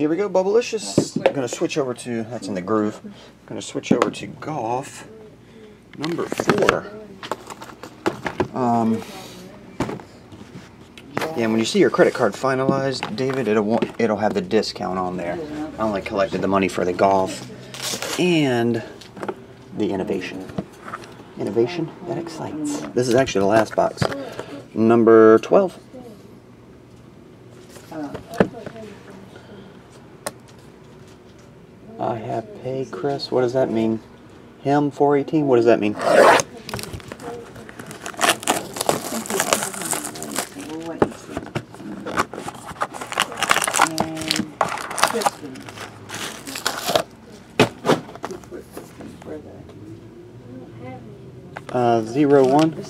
here we go, Bubbalicious. I'm gonna switch over to that's in the groove. I'm gonna switch over to golf number four. Um, yeah, when you see your credit card finalized, David, it'll it'll have the discount on there. I only collected the money for the golf and the innovation. Innovation that excites. This is actually the last box. Number 12. I have pay Chris. What does that mean? Him 418? What does that mean? Uh, zero one.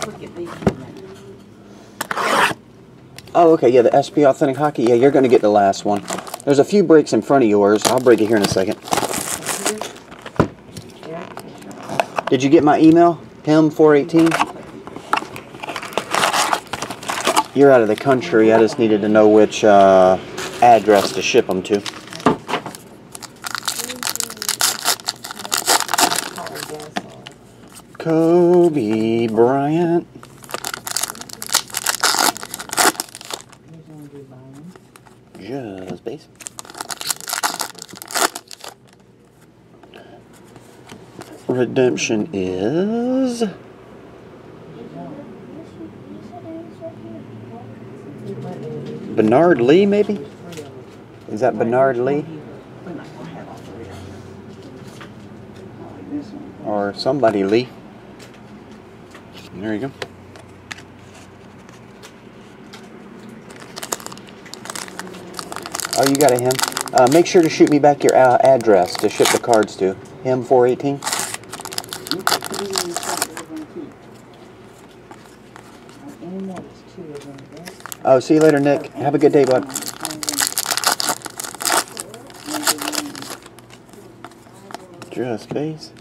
Oh, okay, yeah, the SP Authentic Hockey. Yeah, you're going to get the last one. There's a few breaks in front of yours. I'll break it here in a second. Did you get my email? Him 418? You're out of the country. I just needed to know which uh, address to ship them to. Kobe Bryant. Just base. Redemption is Bernard Lee, maybe? Is that Bernard Lee or somebody Lee? There you go. Oh, you got a him. Uh, make sure to shoot me back your uh, address to ship the cards to. Him 418. You can put it in the front, we're gonna keep. Uh, Any more, it's two of them, right? Oh, see you later, Nick. Have a good day, bud. Just base.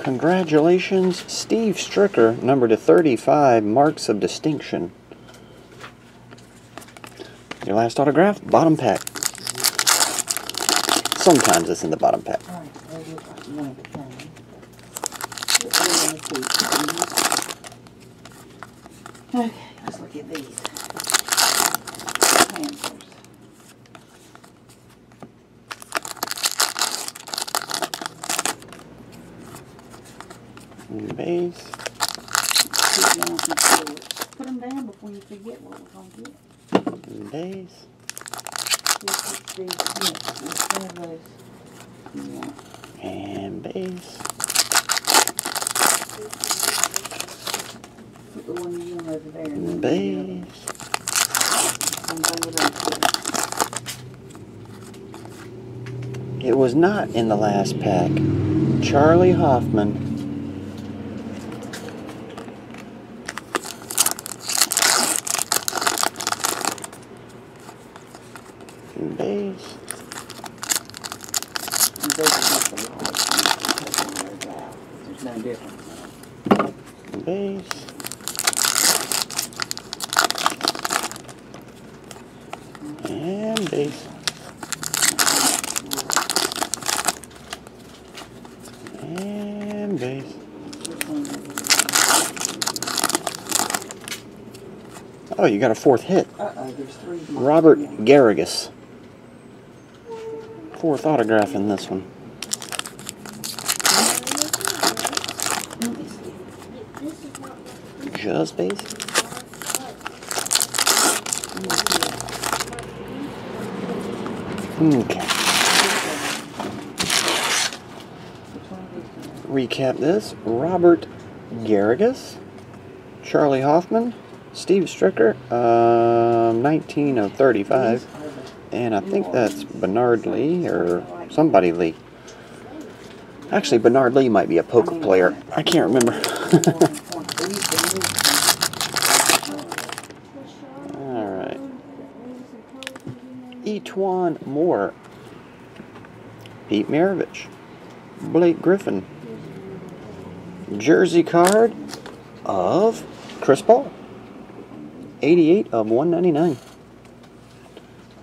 Congratulations, Steve Stricker, number to 35, marks of distinction. Your last autograph, bottom pack. Sometimes it's in the bottom pack. Okay, let's look at these. Panthers. Base. Put them down before- Put them down before you forget what we're gonna get. Base. This is the, yes, it's one of those. Yeah. And base. Put the one you want over there. and then Base. It was not in the last pack. Charley Hoffman. Base. And those are just the large ones. Take one of those out. There's no difference. Base. And base. And base. Which one is it? Oh, you got a fourth hit. Uh-oh, there's three. more. Robert Yeah. Garrigus. Fourth autograph in this one. Let me see. Just base. Let me see. Okay. Recap this. Robert Garrigus. Charley Hoffman. Steve Stricker. Um, 19 of 35. These are the- And I think that's Bernard Lee or somebody Lee. Actually, Bernard Lee might be a poker player. I can't remember. E'Twaun Moore. Pete Maravich. Blake Griffin. Jersey card of Chris Paul. 88 of 199.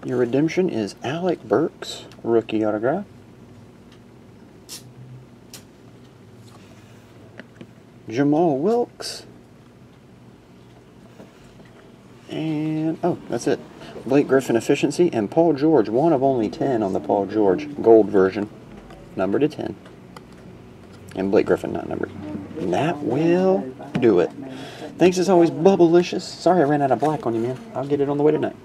Your redemption is Alec Burks, rookie autograph. Jamal Wilkes. And, oh, that's it. Blake Griffin efficiency and Paul George, one of only 10 on the Paul George gold version. Number to 10. And Blake Griffin not numbered. And that will do it. Thanks as always, Bubbalicious. Sorry I ran out of black on you, man. I'll get it on the way tonight.